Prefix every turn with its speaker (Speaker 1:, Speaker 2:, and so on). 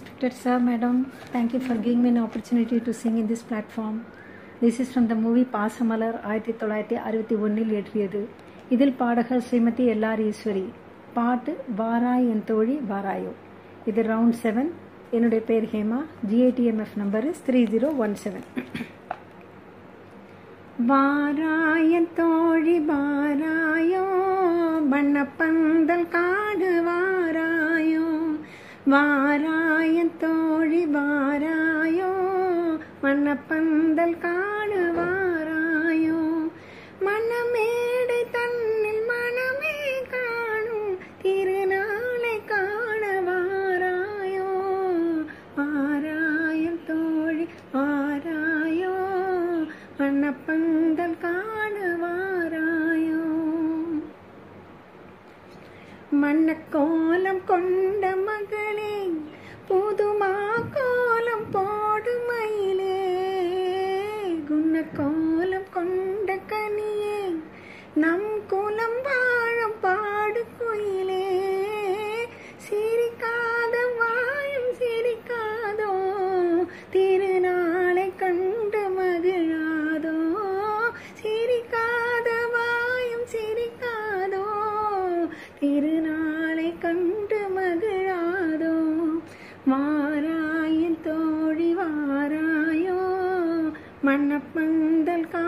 Speaker 1: Respected sir, madam, thank you for giving me an opportunity to sing in this platform. This is from the movie Pasamalar ஆயிரத்தி தொள்ளாயிரத்தி அறுபத்தி ஒன்றில் இயற்றியது. இதில் பாடகர் Srimathi LR Eswari. பாட்டு வாராய் என் தோழி வாராயோ. இது ரவுண்ட் செவன் என்னுடைய பேர் Hema. GATMF number is three zero one seven வாராயன் தோழி வாராயோ. வண்ணப்பந்தல் பந்தல் கா வாராயன் தோழி வாராயோ மன்னப்பந்தல் காடு வாராயோ. மணமேடை தன்னில் மனமே காணும் திருநாளை காண வாராயோ. வாராயம் தோழி வாராயோ மன்னப்பந்தல் காண வாராயோ. மண்ணக்கோலம் கொண்ட கோலம் கொண்ட கனியே நம் குலம் வாழும் பாடு குயிலே. சிரிக்காத வாழும் சிரிக்காதோ திருநாளை கண்டு மகிழாதோ. சிரிக்காத வாயும் சிரிக்காதோ திருநாளை கண்டு மகிழாதோ. மாறாயின் தோ மண்ணப்பந்தல் கா